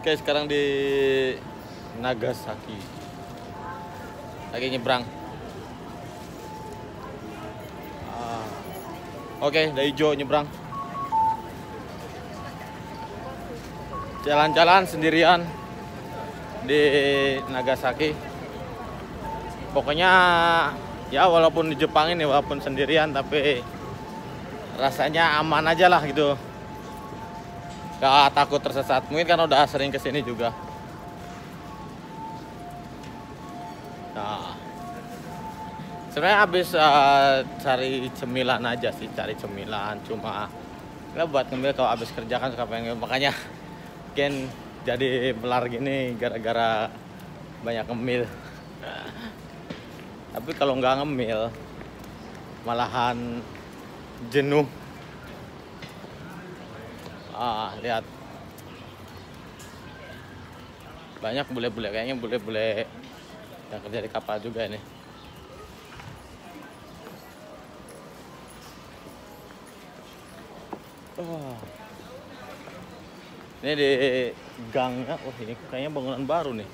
Oke, sekarang di Nagasaki. Lagi nyebrang. Ah. Oke, dari hijau nyebrang. Jalan-jalan sendirian di Nagasaki. Pokoknya ya walaupun di Jepang ini walaupun sendirian tapi rasanya aman aja lah gitu. Gak takut tersesat. Mungkin kan udah sering ke sini juga. Nah, sebenarnya habis uh, cari cemilan aja sih, cari cemilan. Cuma ya buat ngemil kalau habis kerja kan suka pengen makanya mungkin jadi melar gini gara-gara banyak ngemil. Tapi kalau nggak ngemil, malahan jenuh. Ah, lihat. Banyak bule-bule kayaknya bule-bule yang kerja di kapal juga ini. Wah. Ini di gangnya, wah ini kayaknya bangunan baru nih.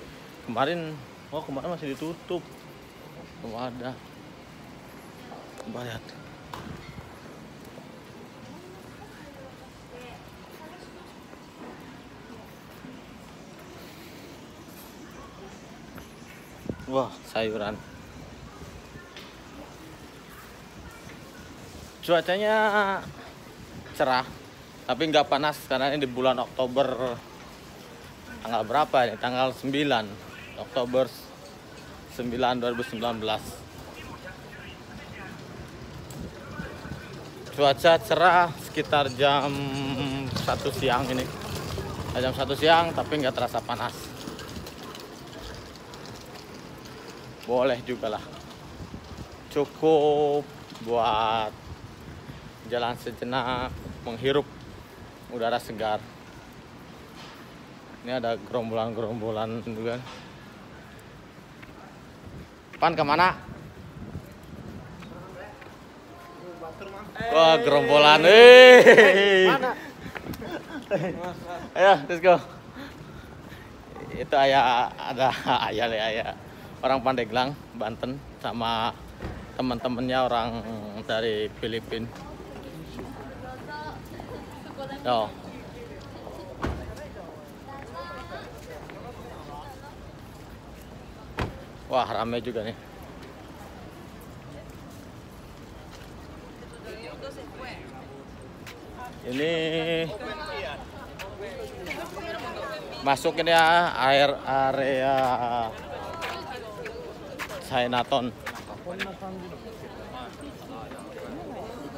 Kemarin, oh kemarin masih ditutup. Belum ada. Coba. Wah, sayuran. Cuacanya cerah, tapi nggak panas karena ini di bulan Oktober tanggal berapa ini? Tanggal 9 Oktober 9 2019. Cuaca cerah sekitar jam 1 siang ini. Jam 1 siang tapi nggak terasa panas. Boleh juga lah. Cukup buat jalan sejenak menghirup udara segar. Ini ada gerombolan-gerombolan juga. Pan ke mana? Wah gerombolan eh. Ayo let's go. Itu ayah ada ayah le ayah orang Pandeglang, Banten sama teman-temannya orang dari Filipina. Oh. Wah, rame juga nih. Ini masuk ini ya air area Chinatown. こんな感じの。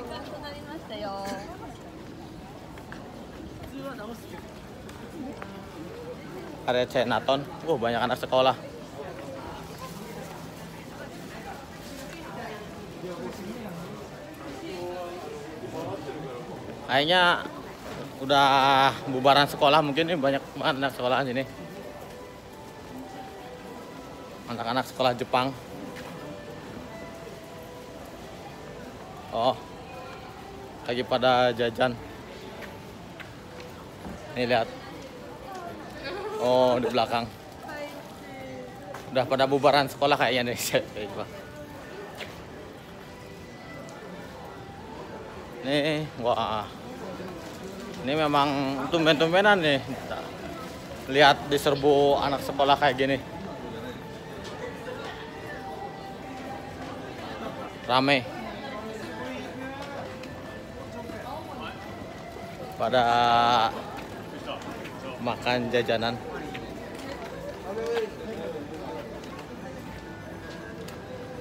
なくなりましたよ。 area Chinatown. Uh, banyak anak sekolah. Kayaknya udah bubaran sekolah mungkin ini banyak banget anak sekolah sini. Anak-anak sekolah Jepang. Oh. Lagi pada jajan. Nih lihat. Oh, di belakang. Udah pada bubaran sekolah kayaknya nih. Nih, wah. Ini memang tumben-tumbenan nih. Lihat diserbu anak sekolah kayak gini. Rame. Pada makan jajanan.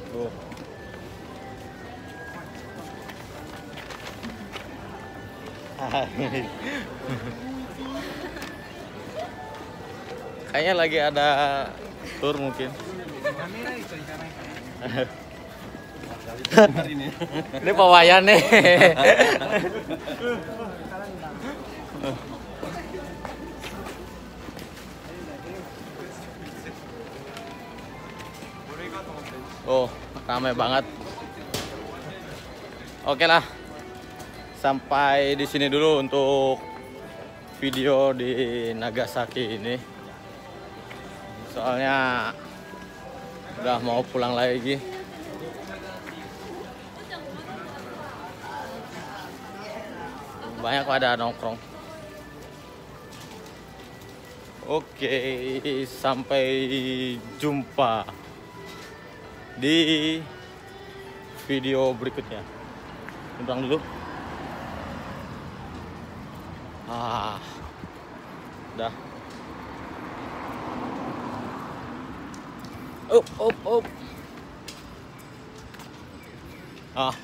Tuh. Kayaknya lagi ada tour mungkin. Ini pewayan nih. Oh, ramai banget. Oke lah. Sampai di sini dulu untuk video di Nagasaki ini. Soalnya udah mau pulang lagi. Banyak pada nongkrong. Oke, sampai jumpa di video berikutnya. Nyebrang dulu. Ah, dah. Up, up, up. Ah,